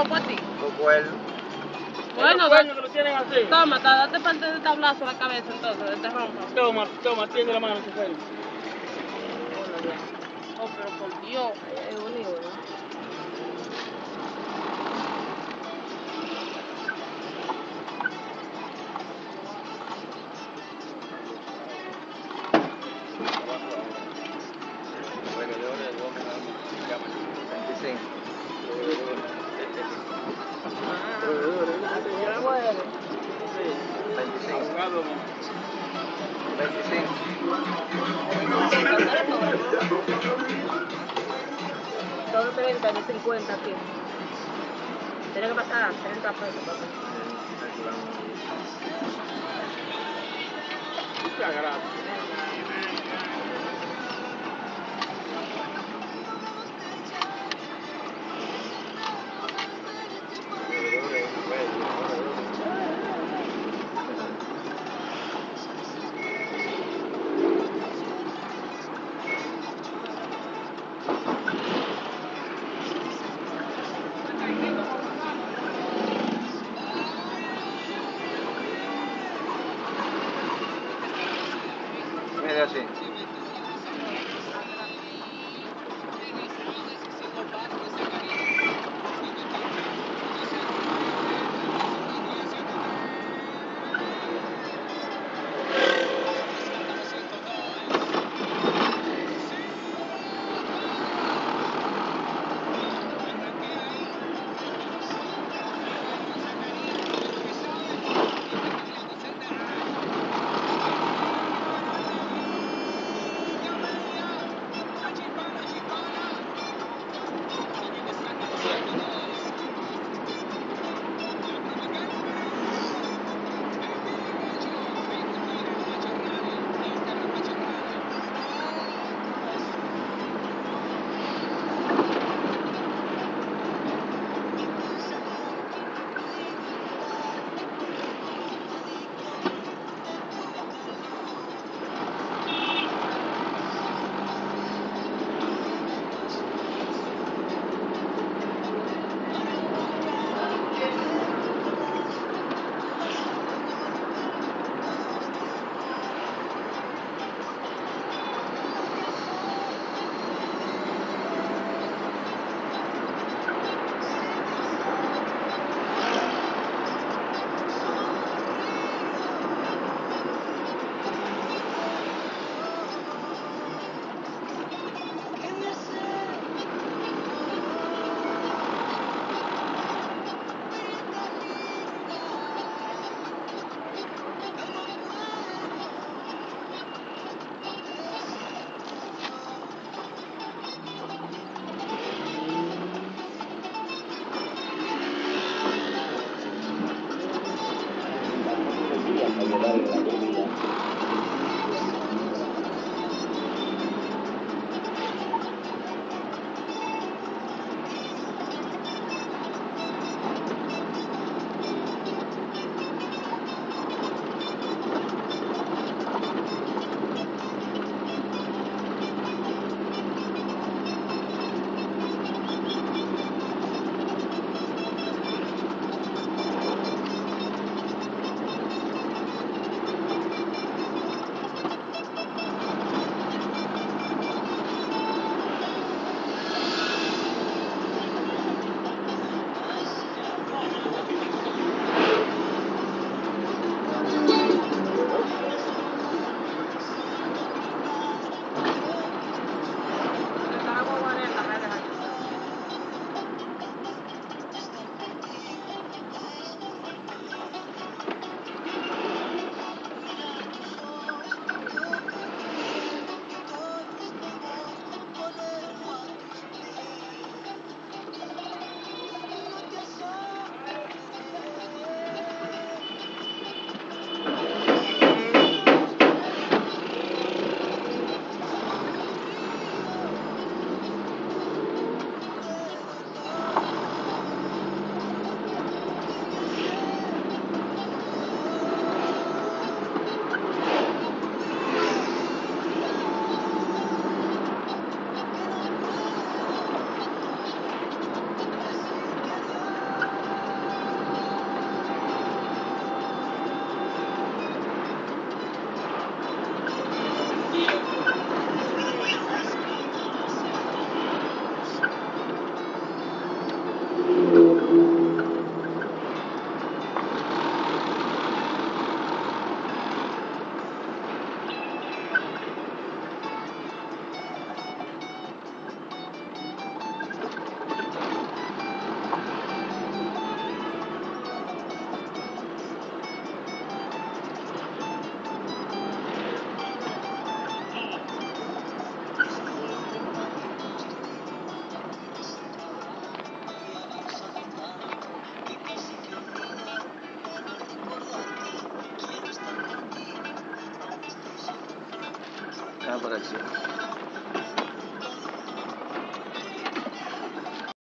o para ti? Bueno, cuernos que lo tienen así. toma, date parte de tablazo a la cabeza entonces, de este rompa. Toma, toma, tiende la mano, chofer. Oh, pero por Dios, es bonito, ¿no? Vendedores, ¿dónde me llaman? 25. Abogado, 25. Todo 30 de 50 aquí. Tiene que pasar 30 pesos. papá. muchas gracias. Mira así. para Brasil.